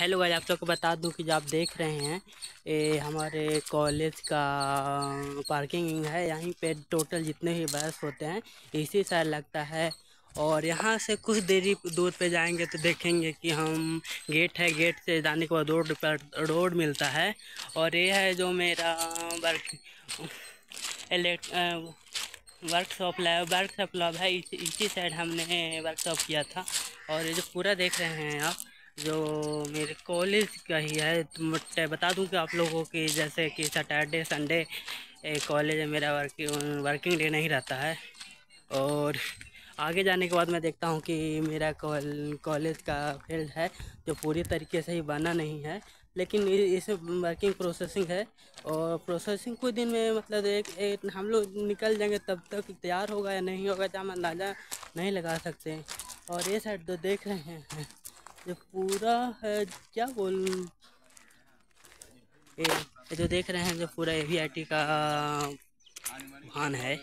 Hello भाई आप लोग को बता दूँ कि जो आप देख रहे हैं, ये हमारे कॉलेज का पार्किंग है। यहीं पे टोटल जितने भी बस होते हैं, इसी साइड लगता है। और यहाँ से कुछ देरी, दूर पे जाएँगे तो देखेंगे कि हम गेट है गेट से जाने के बाद रोड पर, रोड मिलता है। और ये है जो मेरा work elect workshop lab workshop lab है। इसी साइड हमने वर्कशॉप किया था। और ये जो पूरा देख रहे हैं आप जो मेरे कॉलेज का ही है। तो बता दूँ कि आप लोगों की जैसे कि सैटरडे संडे कॉलेज मेरा वर्किंग वर्किंग डे नहीं रहता है। और आगे जाने के बाद मैं देखता हूँ कि मेरा कॉलेज का फ़ील्ड है जो पूरी तरीके से ही बना नहीं है। लेकिन इसे वर्किंग प्रोसेसिंग है। और प्रोसेसिंग कुछ दिन में मतलब एक, एक हम लोग निकल जाएँगे तब तक तैयार होगा या नहीं होगा तो हम अंदाज़ा नहीं लगा सकते। और ये साइड तो देख रहे हैं। ये पूरा है क्या बोल ये जो देख रहे हैं जो पूरा ए वी टी का भान है।